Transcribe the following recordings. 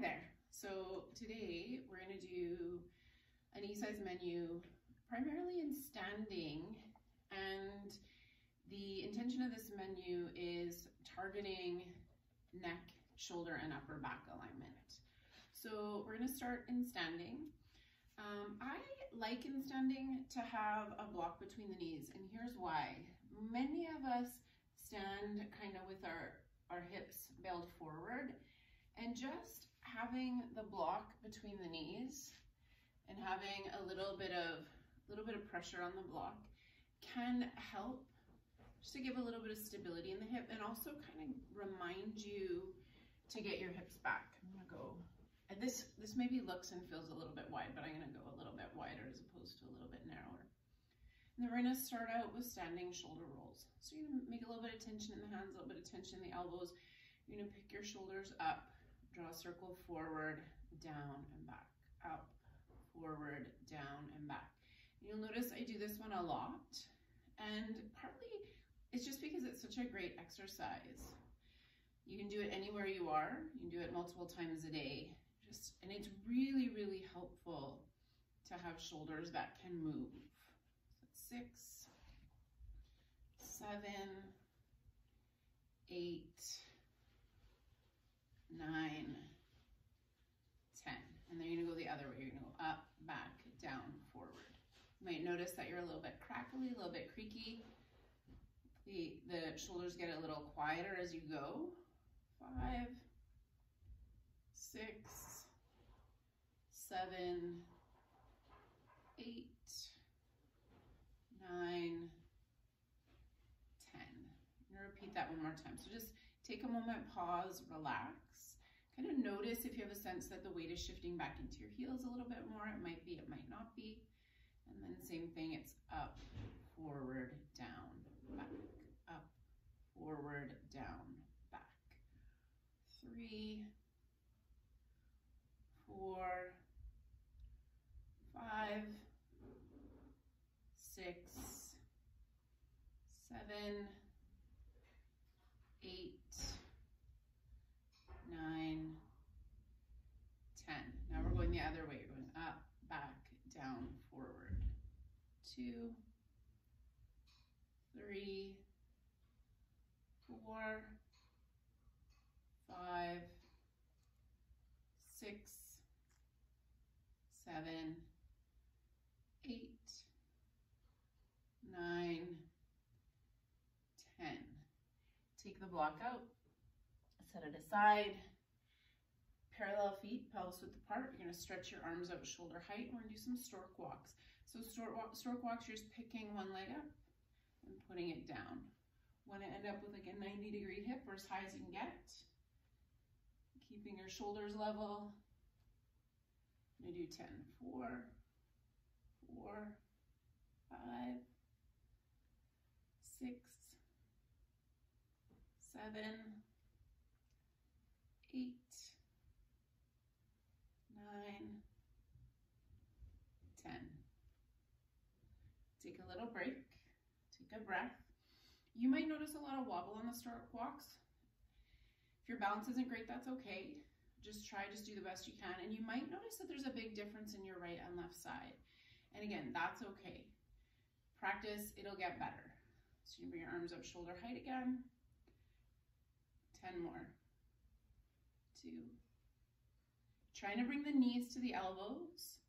there. So today we're gonna do an E-cise menu primarily in standing and the intention of this menu is targeting neck, shoulder, and upper back alignment. So we're gonna start in standing. Um, I like in standing to have a block between the knees and here's why. Many of us stand kind of with our, our hips bailed forward and just having the block between the knees and having a little bit of little bit of pressure on the block can help just to give a little bit of stability in the hip and also kind of remind you to get your hips back. I'm gonna go, and this, this maybe looks and feels a little bit wide, but I'm gonna go a little bit wider as opposed to a little bit narrower. And then we're gonna start out with standing shoulder rolls. So you're gonna make a little bit of tension in the hands, a little bit of tension in the elbows. You're gonna pick your shoulders up, draw a circle forward, down and back, up, forward, down and back. You'll notice I do this one a lot and partly it's just because it's such a great exercise. You can do it anywhere you are. You can do it multiple times a day. Just And it's really, really helpful to have shoulders that can move. So six, seven, eight, nine, 10. And then you're gonna go the other way. You're gonna go up, back, down, forward. You might notice that you're a little bit crackly, a little bit creaky. The, the shoulders get a little quieter as you go. Five, six, seven, eight, nine, ten. I'm gonna repeat that one more time. So just take a moment, pause, relax. Kind of notice if you have a sense that the weight is shifting back into your heels a little bit more. It might be, it might not be. And then same thing, it's up, forward, down, back, up, forward, down, back. Three, four, five, six, seven, eight, nine, 10. Now we're going the other way. You're going up, back, down, forward. Two, three, four, five, six, seven, eight, nine, ten. Take the block out, set it aside, parallel feet, pelvis width apart. You're gonna stretch your arms out shoulder height. We're gonna do some stork walks. So stork, stork walks, you're just picking one leg up and putting it down. Want to end up with like a 90 degree hip or as high as you can get. Keeping your shoulders level. I'm going to do 10, 4, 4, 5, 6, 7, breath. You might notice a lot of wobble on the stork walks. If your balance isn't great, that's okay. Just try, just do the best you can. And you might notice that there's a big difference in your right and left side. And again, that's okay. Practice, it'll get better. So you bring your arms up shoulder height again. 10 more. Two, Trying to bring the knees to the elbows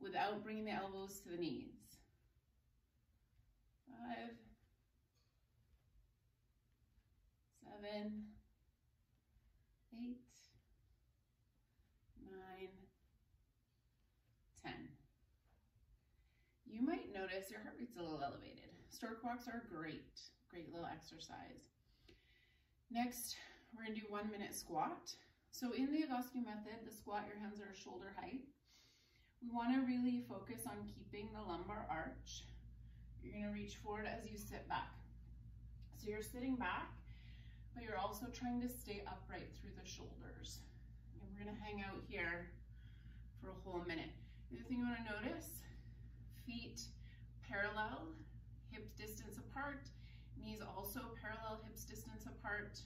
without bringing the elbows to the knees. Five, seven, eight, nine, ten. You might notice your heart rate's a little elevated. Stork walks are great, great little exercise. Next, we're gonna do one minute squat. So in the Egoscue method, the squat, your hands are shoulder height. We wanna really focus on keeping the lumbar arch. You're gonna reach forward as you sit back. So you're sitting back, but you're also trying to stay upright through the shoulders. And we're gonna hang out here for a whole minute. The other thing you wanna notice, feet parallel, hips distance apart, knees also parallel, hips distance apart.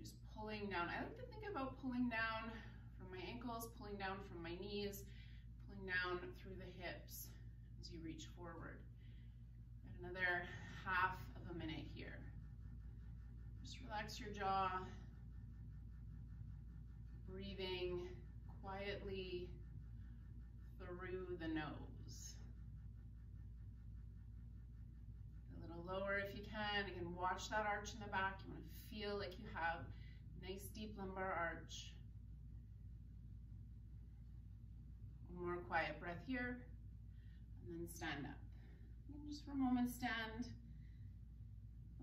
Just pulling down. I like to think about pulling down from my ankles, pulling down from my knees, pulling down through the hips as you reach forward. Another half of a minute here. Just relax your jaw, breathing quietly through the nose. A little lower if you can. Again, watch that arch in the back. You want to feel like you have nice deep lumbar arch. One more quiet breath here, and then stand up. And just for a moment, stand,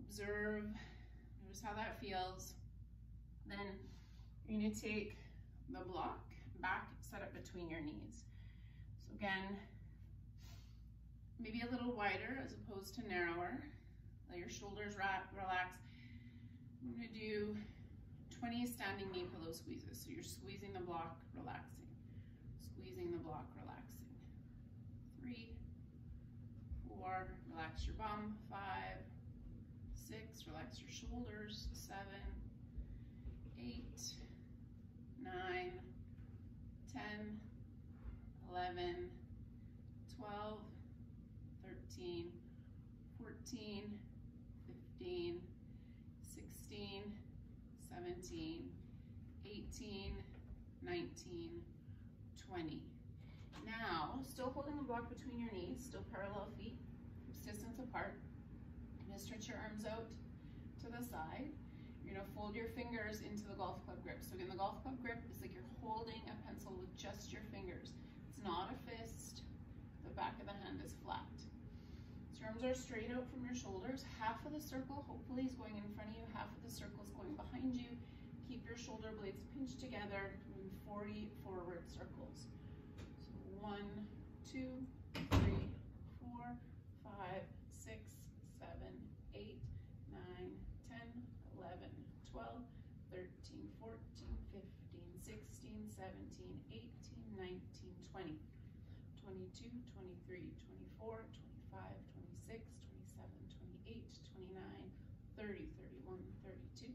observe, notice how that feels. Then you're gonna take the block back, set up between your knees. So again, maybe a little wider as opposed to narrower. Let your shoulders relax. I'm gonna do 20 standing knee pillow squeezes. So you're squeezing the block, relaxing. Squeezing the block, relaxing. Three, four, relax your bum. Five, six, relax your shoulders. Seven, eight, nine, 10, 11, 12, 13, 14, 15, 16, 17, 18, 19, 20. Now, still holding the block between your knees, still parallel feet, hips distance apart. You're gonna stretch your arms out to the side. You're gonna fold your fingers into the golf club grip. So again, the golf club grip is like you're holding a pencil with just your fingers. It's not a fist. The back of the hand is flat. So your arms are straight out from your shoulders. Half of the circle hopefully is going in front of you. Half of the circle is going behind you. Keep your shoulder blades pinched together, doing 40 forward circles. One, two, three, four, five, six, seven, eight, nine, 10, 11, 12, 13, 14, 15, 16, 17, 18, 19, 20, 22, 23, 24, 25, 26, 27, 28, 29, 30, 31, 32,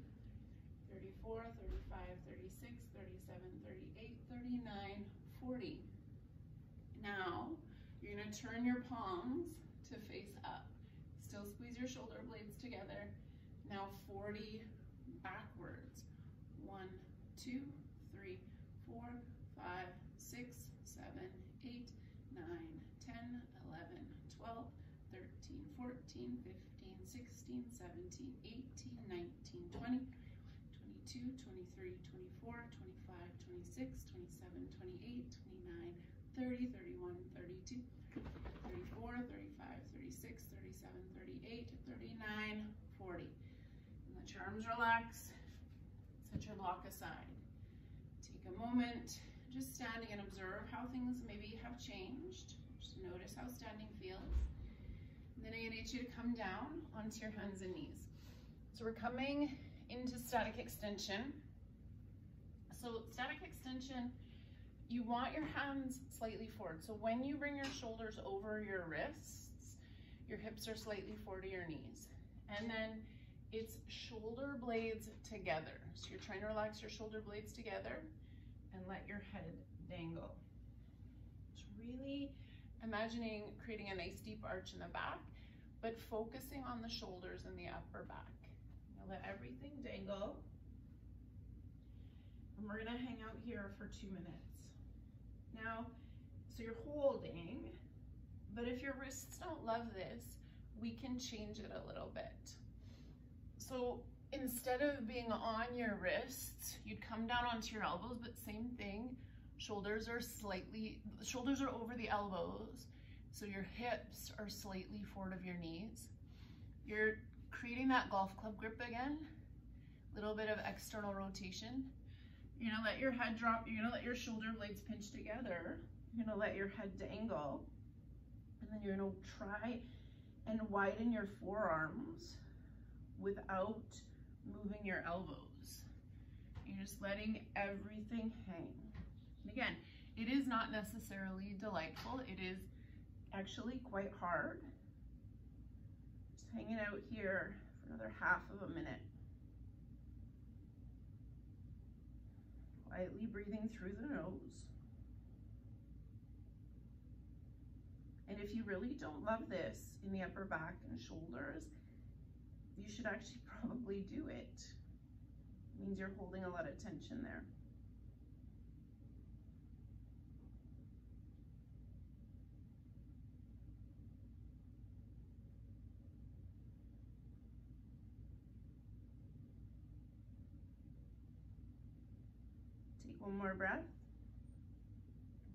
34, 35, 36, 37, 38, 39, 40. Now, you're gonna turn your palms to face up. Still squeeze your shoulder blades together. Now 40 backwards. One, two, three, four, five, six, seven, eight, nine, 10, 11, 12, 13, 14, 15, 16, 17, 18, 19, 20, 22, 23, 24, 25, 26, 27, 28, 29, 30, 31, 32, 34, 35, 36, 37, 38, 39, 40. And let your arms relax. Set your block aside. Take a moment, just standing and observe how things maybe have changed. Just notice how standing feels. And then gonna get you to come down onto your hands and knees. So we're coming into static extension. So static extension, you want your hands slightly forward. So when you bring your shoulders over your wrists, your hips are slightly forward to your knees. And then it's shoulder blades together. So you're trying to relax your shoulder blades together and let your head dangle. It's really imagining creating a nice deep arch in the back, but focusing on the shoulders and the upper back. Now let everything dangle. And we're gonna hang out here for two minutes. Now, so you're holding, but if your wrists don't love this, we can change it a little bit. So instead of being on your wrists, you'd come down onto your elbows, but same thing, shoulders are slightly, shoulders are over the elbows, so your hips are slightly forward of your knees. You're creating that golf club grip again, little bit of external rotation. You're gonna let your head drop, you're gonna let your shoulder blades pinch together. You're gonna let your head dangle. And then you're gonna try and widen your forearms without moving your elbows. You're just letting everything hang. And again, it is not necessarily delightful. It is actually quite hard. Just hanging out here for another half of a minute. Quietly breathing through the nose. And if you really don't love this in the upper back and shoulders, you should actually probably do it. it means you're holding a lot of tension there. One more breath.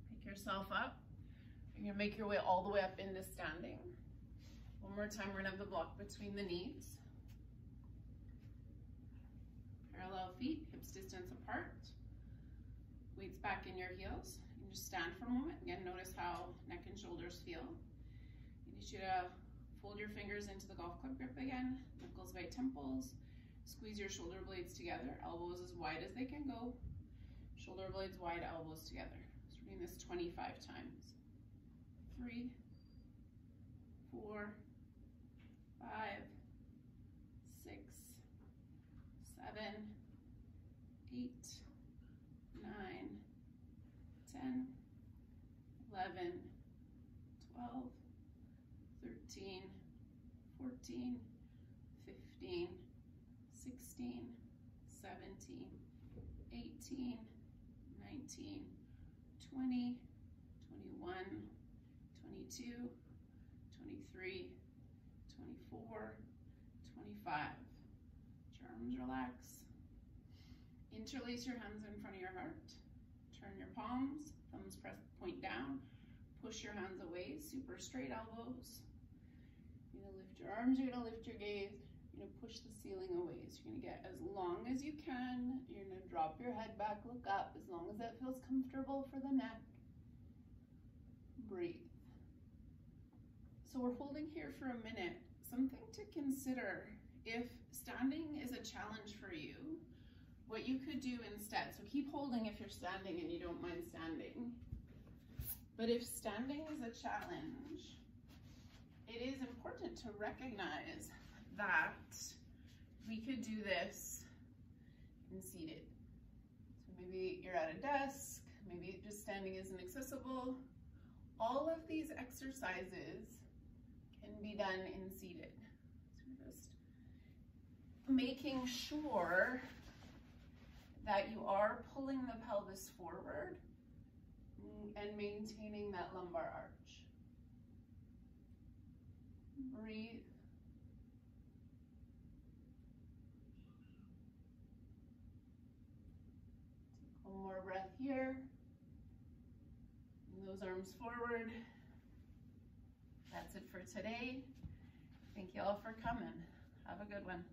Pick yourself up. You're gonna make your way all the way up into standing. One more time, we're gonna have the block between the knees. Parallel feet, hips distance apart. Weights back in your heels. You can just stand for a moment. Again, notice how neck and shoulders feel. I need you to fold your fingers into the golf club grip again. Knuckles by temples. Squeeze your shoulder blades together. Elbows as wide as they can go. Shoulder blades wide, elbows together. So we're doing this 25 times. Three, four, five, six, seven, eight, nine, 10, 11, 12, 13, 14, 22, 23, 24, 25. Let your arms relax. Interlace your hands in front of your heart. Turn your palms, thumbs press point down. Push your hands away, super straight elbows. You're gonna lift your arms, you're gonna lift your gaze. You're gonna push the ceiling away. So you're gonna get as long as you can. You're gonna drop your head back, look up, as long as that feels comfortable for the neck. Breathe. So we're holding here for a minute. Something to consider if standing is a challenge for you, what you could do instead. So keep holding if you're standing and you don't mind standing. But if standing is a challenge, it is important to recognize that we could do this in seated. So maybe you're at a desk, maybe just standing isn't accessible. All of these exercises can be done in seated. So just making sure that you are pulling the pelvis forward and maintaining that lumbar arch. Breathe. One more breath here. And those arms forward that's it for today. Thank you all for coming. Have a good one.